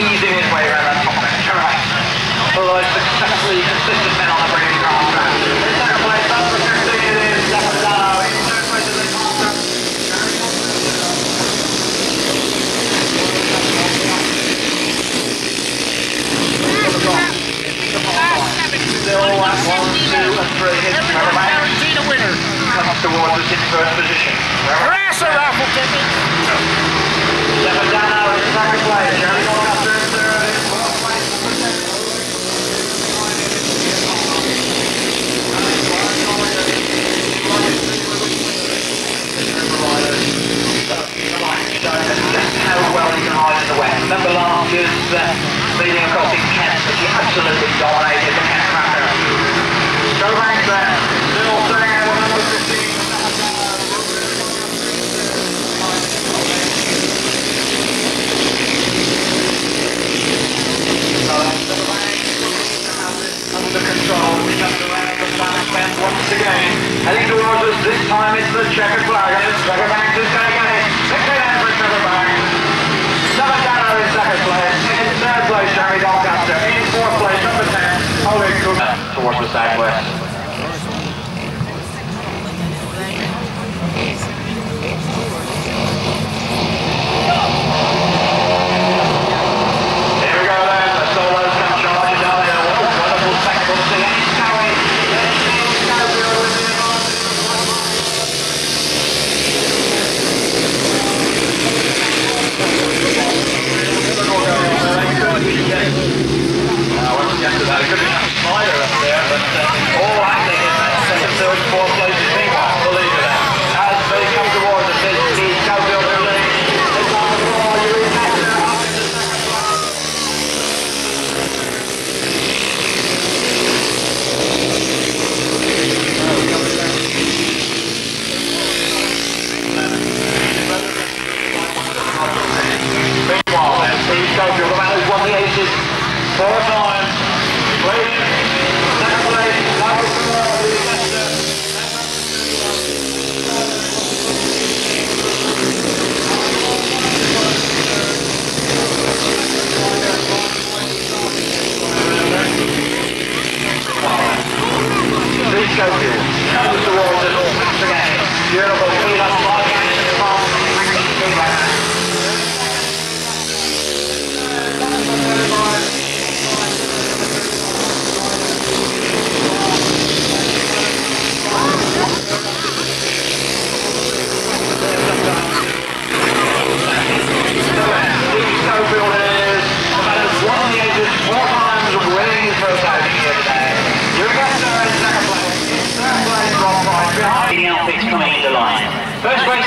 easing his way around that moment. Alright. Although it's successfully consistent men on the brain. Still one, two, and three. Every Argentina winner. up towards his first position. Harass a raffle ticket. Remember last leading across absolutely dominated the Kent Go back there. Still staying at under control. We come around the flag bend once again. Heading towards us, this time it's the checkered flag, and it's Trevor Banks who's going to get it. Victory then for Trevor Banks. Savagano in second place. In third place, Jeremy Doncaster. In fourth place, number 10, Owen Cook. Towards the southwest.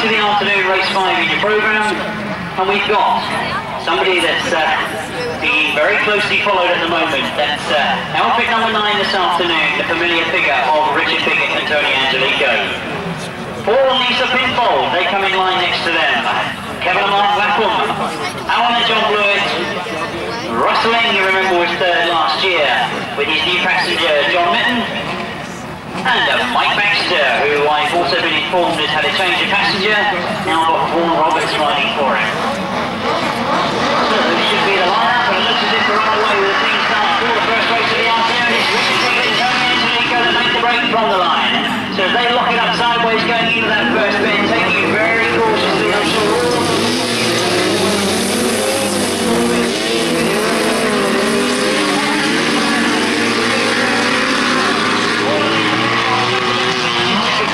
The afternoon, race five in your program, and we've got somebody that's uh, being very closely followed at the moment. That's uh, outfit number nine this afternoon, the familiar figure of Richard Piggott and Tony Angelico. Paul and Lisa Pinfold, they come in line next to them. Kevin and Mark Alan and John Blewitt, Rustling, you remember was third last year with his new passenger John Mitten. And uh, Mike Baxter, who I've also been informed has had a change of passenger, now got Vaughan Roberts riding for him. So this should be the lineup, and it looks as if we're on the way with the team start for the first race of the afternoon. It's Richard Piggott and Tony Angelico that make the break from the line. So as they lock it up sideways going into that first bend, taking it very cautiously, I'm sure.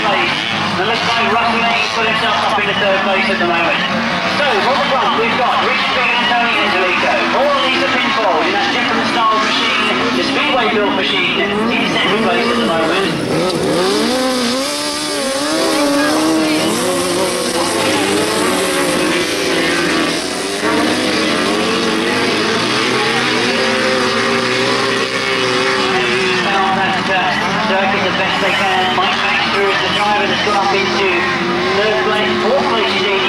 place. It Russell put himself up in the third place at the moment. So, on the front, we've got Richard Piggott and Tony Angelico. All Lisa Pinfold in that different style machine, the Speedway built machine, in second place at the moment. uh, circuit the best they can. Mike Baxter is the driver that's got up into third place, fourth place. You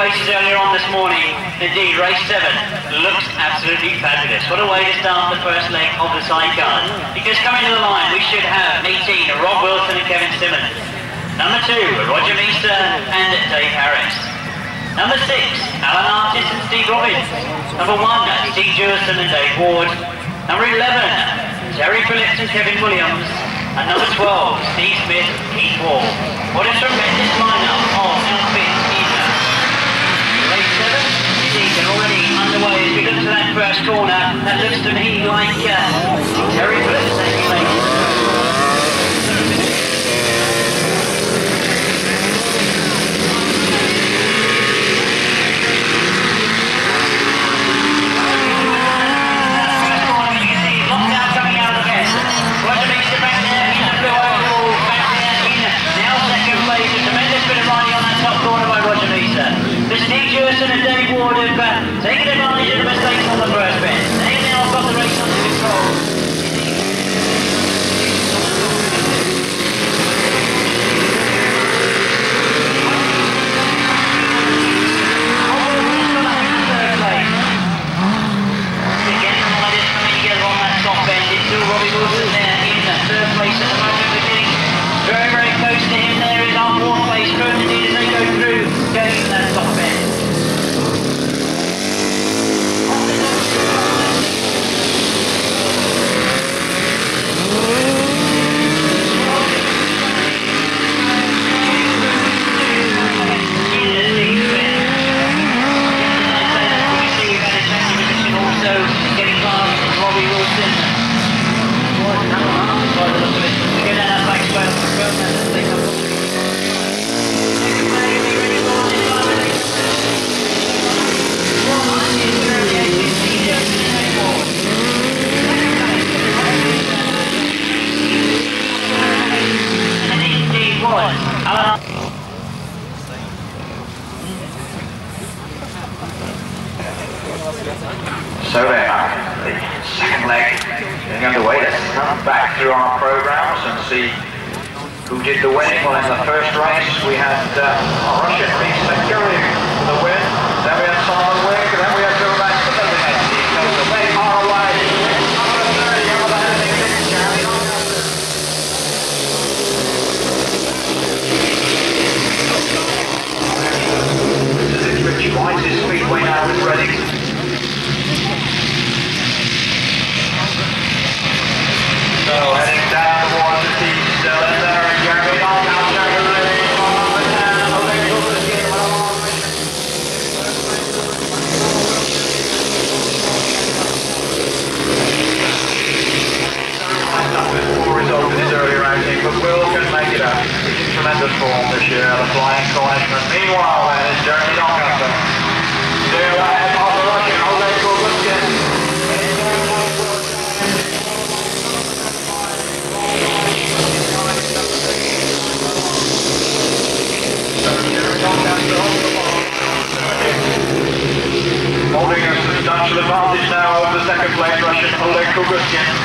races earlier on this morning. Indeed, race 7 looks absolutely fabulous. What a way to start the first leg of the sidecar. Because coming to the line, we should have meeting Rob Wilson and Kevin Simmons. Number 2, Roger Measor and Dave Harris. Number six, Alan Artus and Steve Robbins. Number one, Steve Dewison and Dave Ward. Number 11, Terry Phillips and Kevin Williams. And number 12, Steve Smith and Keith Wall. What a tremendous lineup of outfits underway as we look to that first corner. That looks to me like uh, Terry Phillips taking place. First corner, you can see lockdown coming out of the west. Roger Measor back there in the blue overall, back there in now second place. A tremendous bit of riding on that top corner by Roger Measor. The And Dave taken advantage of the mistakes on the first now got the race under control. Robbie Wilson there in third place at the moment. This man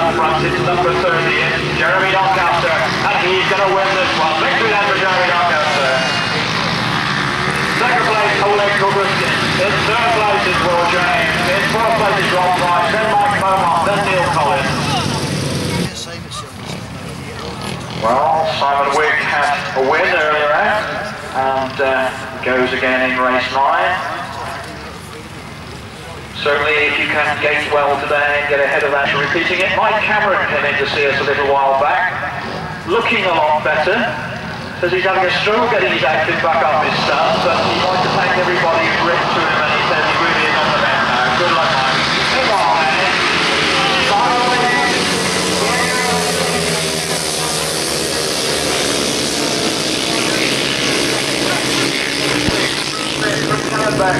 up front, it's number 30, it's Jeremy Doncaster, and he's going to win this one. Victory then for Jeremy Doncaster. Second place, Oleg Kugushkin. In third place is Will James. In fourth place is Rob Price, then Mike Beaumont, then Neil Collins. Well, Simon Wigg had a win earlier out, and uh, goes again in race nine. Certainly, if you can gate well today and get ahead of that, repeating it. Mike Cameron came in to see us a little while back, looking a lot better. Says he's having a struggle getting his outfit back up his son, but he wants to thank everybody who's written to him, and he says he really is on track.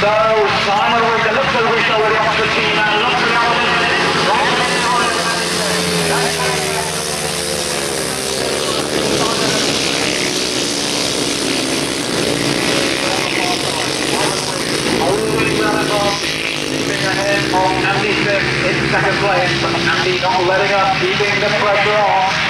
So, Simon with the look to the whistle with the team and look Andy Smith in second place. Andy not letting up, keeping the pressure on.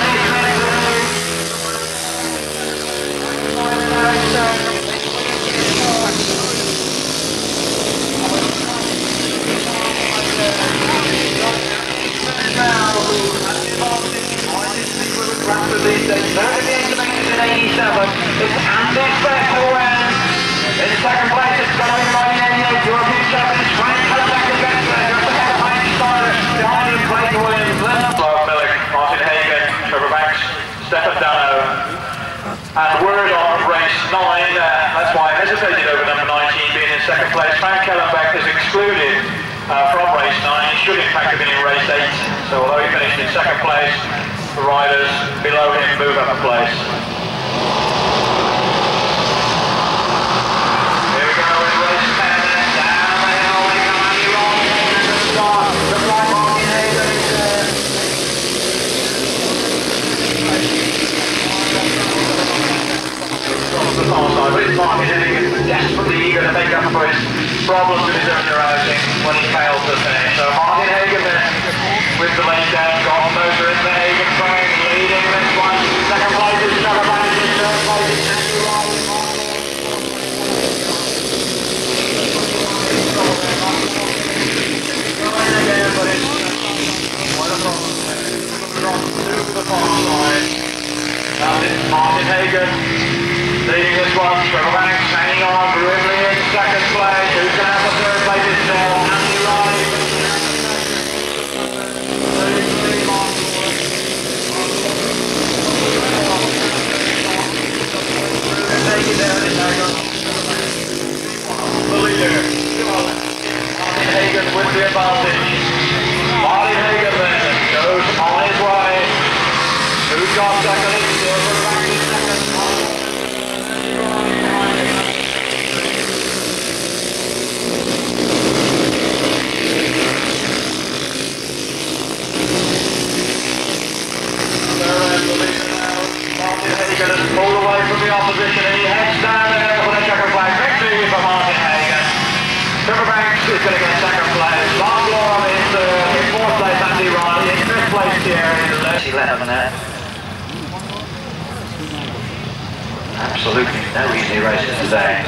Second place is going to be Martinelli, European champion, And word on race 9, uh, that's why I hesitated over number 19 being in second place. Frank Kellenbeck is excluded uh, from race 9. He should in fact have been in race 8. So although he finished in second place, the riders below him move up a place. Here we go in race 10. Down the hill we come Andy Ross at the start. The right Martin Hagan is there. Across the far side, but it's Martin Hagan is desperately eager make up for his problems with his earlier outing when he failed to finish. So Martin Hagan with the lane down, got motor in the Hagan frame, leading this one. Second place is Trevor in third place is Martin Hagan Banks hanging on second place. Who's Andy down Hagan. The leader. Hagan with the advantage. Then goes on his way. Who's got second back in second. They're in the lead now. Has pulled away from the opposition and he heads down the hill for the checker flag. Victory for Martin Hagan. Trevor Banks is going to get second place. Bob Lorne is uh, in fourth place. Andy Riley in fifth place. Left. 11 there. Absolutely no easy races today.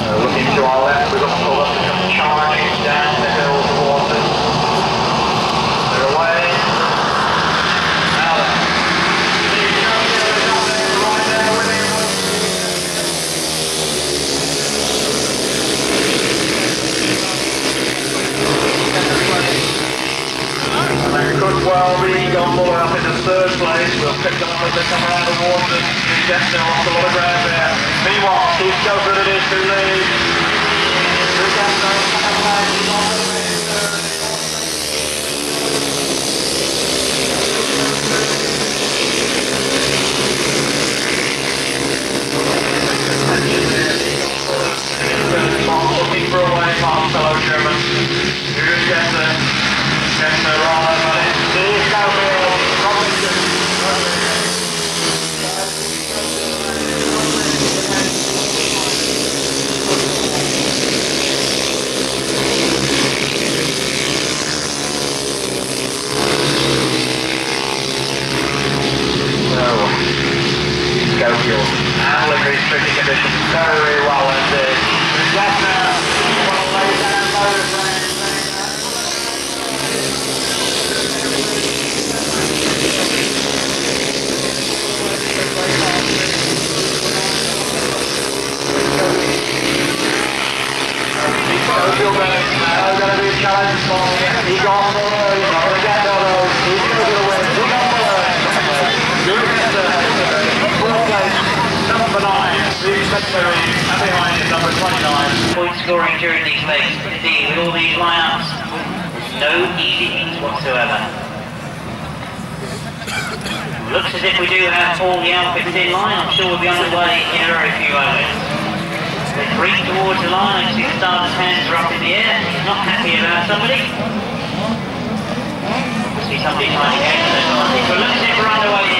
Uh, looking to our left, we've got to come charging down the hill towards us. They're away. Now then. Steve Jones is up there, right there with him. And they could well be gone way up into third place. We'll pick them up as they come around the water. He gets them off a lot of ground there. Meanwhile, Steve Schofield it is who leads. Looking for a way past fellow German. Who gets very well indeed. Gessner, well laid down motor frame. finalised point scoring during these legs. Indeed, with all these lineups, no easy feats whatsoever. Looks as if we do have all the outfits in line. I'm sure we'll be underway in a very few moments. They creep towards the line. I see Star's hands are up in the air. He's not happy about somebody. I see somebody trying to catch them. But looks as if we're underway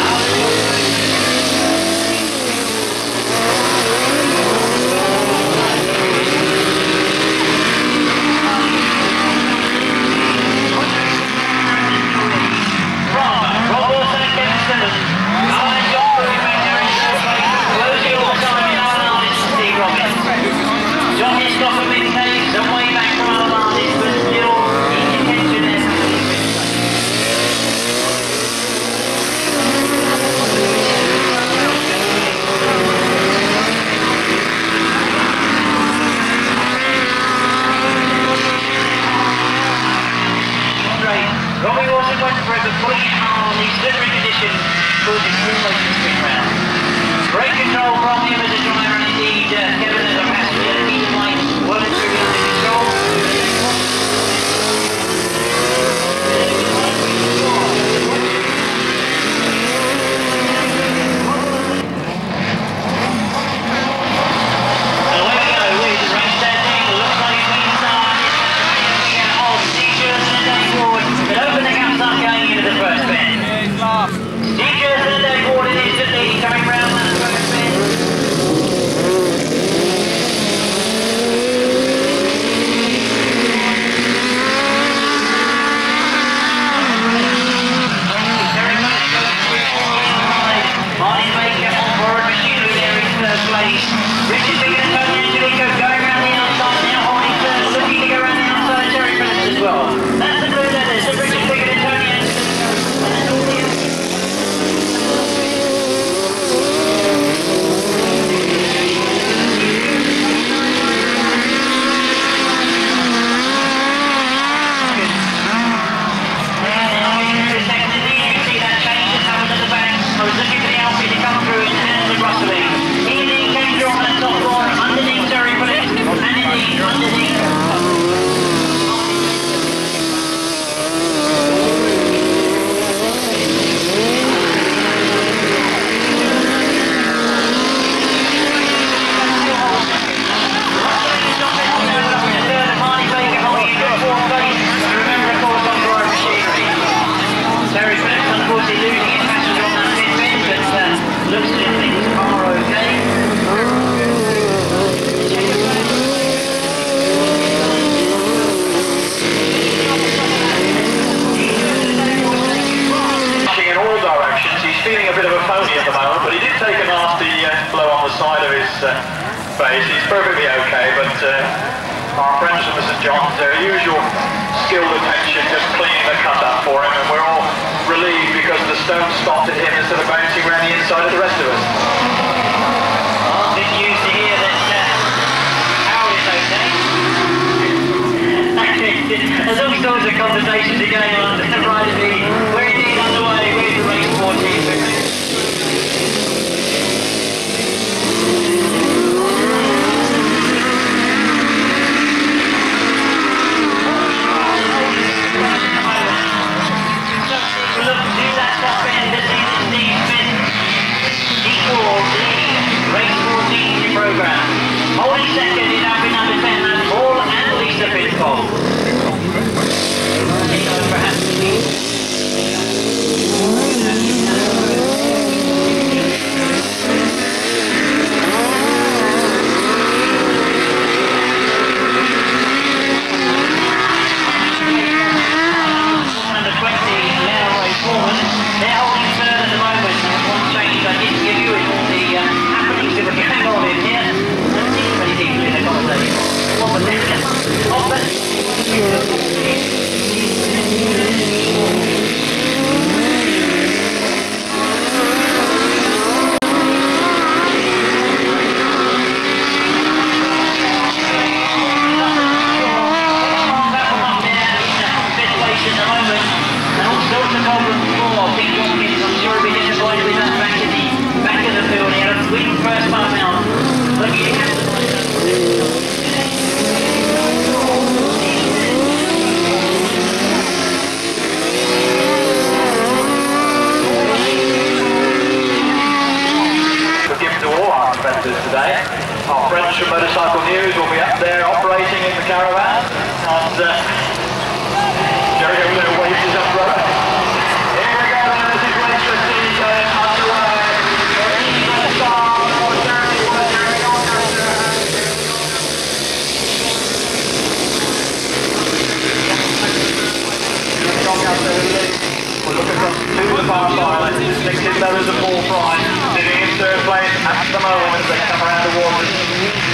there is a ball prize sitting in third place at the moment as they come around the waters.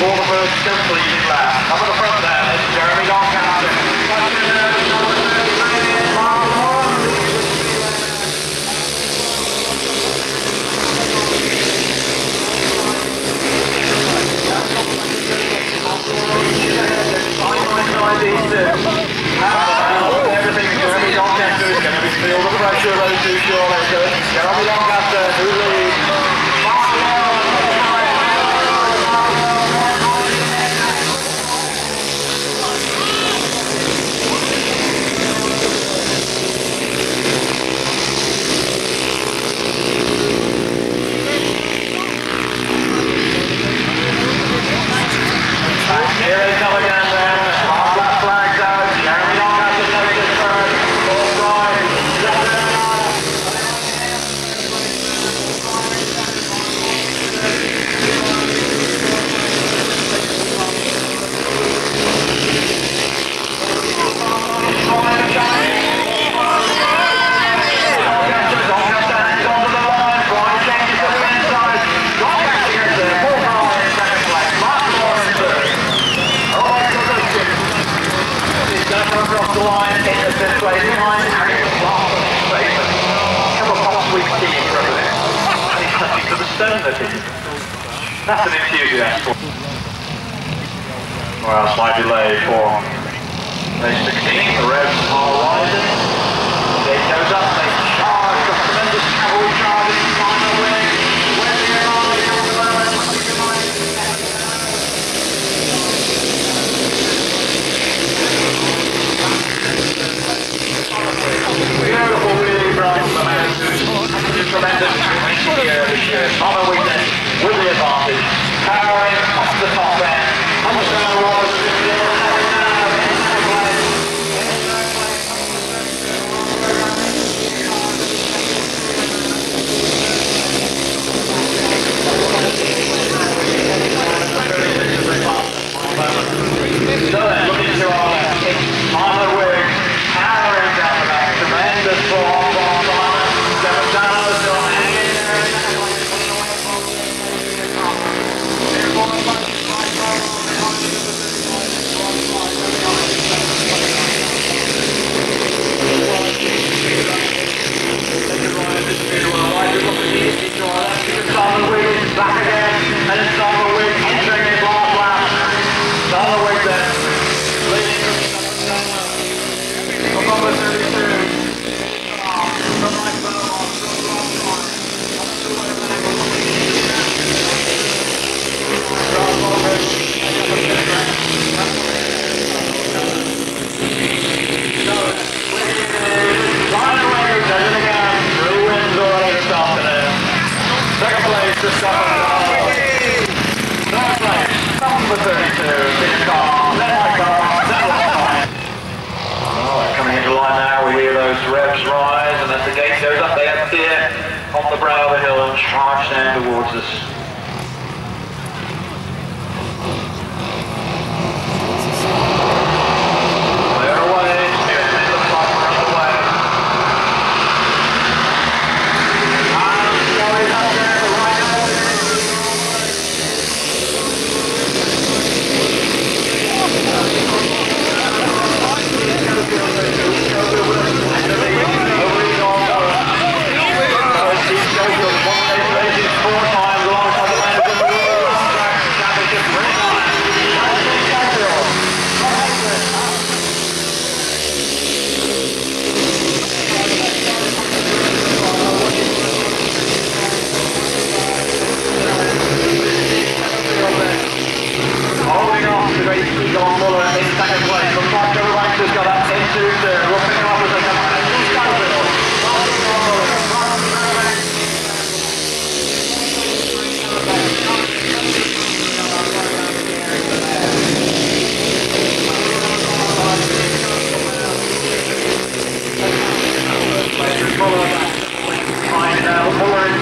All the still sleeping. Up at the front there is Jeremy Doncaster. Everything's Jeremy Doncaster. Feel the pressure, ready to your left. Get on the long after, who leads? that is. An enthusiast for. Or else my delay for lane 16, the revs are rising. They goes up, they charge, got tremendous cavalry charge you'll Beautiful, really bright, tremendous surge on a with the advantage. Powering the top end. Looking to our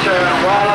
turn, wide.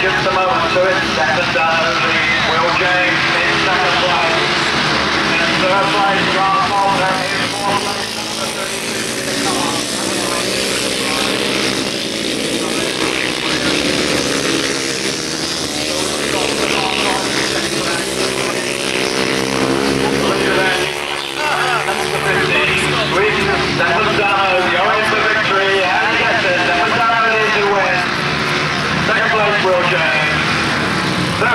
give the moment to it. Second down the Will James in second place. In third place, John Mulder in fourth place. Seven down.